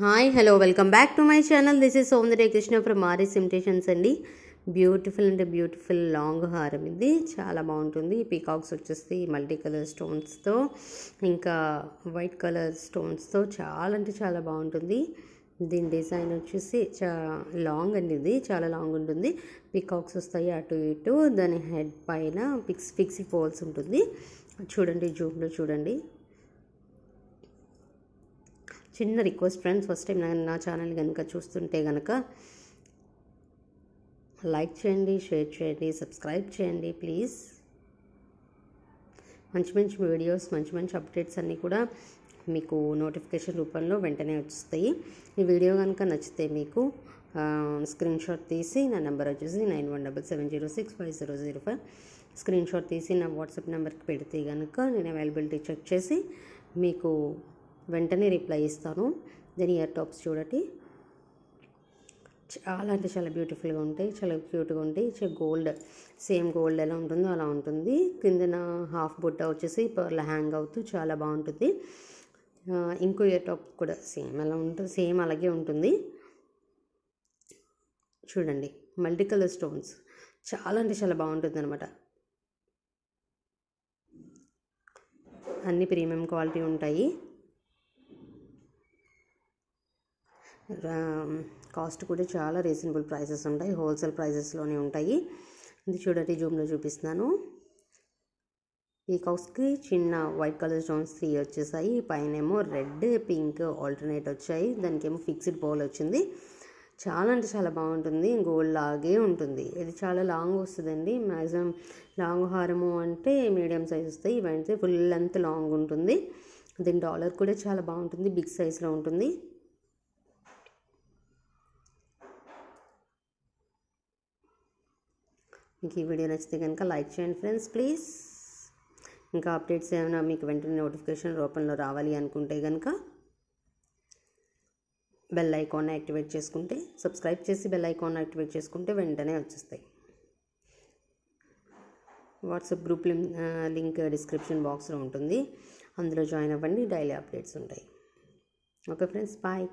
Hi hello welcome back to my channel. This is Soundarya Krishna from RS imitations అండి. Beautiful అంటే beautiful long హారం ఇది. చాలా బాగుంటుంది. పీకాక్స్ వచ్చేసి మల్టీ కలర్ స్టోన్స్తో ఇంకా వైట్ కలర్ స్టోన్స్తో చాలా అంటే చాలా బాగుంటుంది. దీని డిజైన్ వచ్చేసి చా లాంగ్ అండి ఇది. చాలా లాంగ్ ఉంటుంది. పీకాక్స్ వస్తాయి అటు ఇటు. దాని హెడ్ పైన పిక్స్ ఫిక్సీ పోల్స్ ఉంటుంది. చూడండి జూమ్లో చూడండి. చిన్న రిక్వెస్ట్ ఫ్రెండ్స్ ఫస్ట్ టైం నా నా ఛానల్ కనుక చూస్తుంటే కనుక లైక్ చేయండి షేర్ చేయండి సబ్స్క్రైబ్ చేయండి ప్లీజ్. మంచి మంచి వీడియోస్ మంచి మంచి అప్డేట్స్ అన్నీ కూడా మీకు నోటిఫికేషన్ రూపంలో వెంటనే వచ్చేస్తాయి ఈ వీడియో కనుక నచ్చితే మీకు స్క్రీన్ షాట్ తీసి నా నెంబర్ వచ్చేసి nine one double seven zero six five zero zero five. Screenshot తీసి నా వాట్సాప్ నెంబర్కి పెడితే కనుక నేను అవైలబిలిటీ చెక్ చేసి మీకు వెంటనే రిప్లై ఇస్తాను. దీని ఇయర్ టాప్స్ చూడండి. చాలా అంటే చాలా బ్యూటిఫుల్గా ఉంటాయి. చాలా క్యూట్గా ఉంటాయి. చాలా గోల్డ్ సేమ్ గోల్డ్ ఎలా ఉంటుందో అలా ఉంటుంది. కిందన హాఫ్ బుట్ట వచ్చేసి పర్ల హ్యాంగ్ అవుతూ చాలా బాగుంటుంది. ఇంకో ఇయర్ టాప్ కూడా సేమ్ ఎలా ఉంటుంది సేమ్ అలాగే ఉంటుంది. చూడండి. మల్టీ కలర్ స్టోన్స్ చాలా అంటే చాలా బాగుంటుంది అనమాట అన్ని ప్రీమియం క్వాలిటీ ఉంటాయి. కాస్ట్ కూడా చాలా రీజనబుల్ ప్రైసెస్ ఉంటాయి. హోల్సేల్ ప్రైసెస్లోనే ఉంటాయి. ఇది చూడండి జూమ్లో చూపిస్తున్నాను. ఈ కౌస్కి చిన్న వైట్ కలర్ స్టోన్స్ త్రీ వచ్చేసాయి. పైన ఏమో రెడ్ పింక్ ఆల్టర్నేట్ వచ్చాయి. దానికేమో ఫిక్స్డ్ బౌల్ వచ్చింది. చాలా అంటే చాలా బాగుంటుంది. గోల్డ్ లాగే ఉంటుంది. ఇది చాలా లాంగ్ వస్తుందండి. మ్యాక్సిమం లాంగ్ హారము అంటే మీడియం సైజ్ వస్తాయి. ఇవైతే ఫుల్ లెంత్ లాంగ్ ఉంటుంది. దీని డాలర్ కూడా చాలా బాగుంటుంది. బిగ్ సైజ్లో ఉంటుంది. మీకు ఈ వీడియో నచ్చితే కనుక లైక్ చేయండి ఫ్రెండ్స్ ప్లీజ్. ఇంకా అప్డేట్స్ ఏమైనా మీకు వెంటనే నోటిఫికేషన్ రూపంలో రావాలి అనుకుంటే కనుక బెల్ ఐకాన్ యాక్టివేట్ చేసుకుంటే సబ్స్క్రైబ్ చేసి బెల్ ఐకాన్ యాక్టివేట్ చేసుకుంటే వెంటనే వచ్చేస్తాయి. వాట్సాప్ గ్రూప్ లింక్ డిస్క్రిప్షన్ బాక్స్లో ఉంటుంది. అందులో జాయిన్ అవ్వండి డైలీ అప్డేట్స్ ఉంటాయి. Okay friends bye.